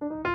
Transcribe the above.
you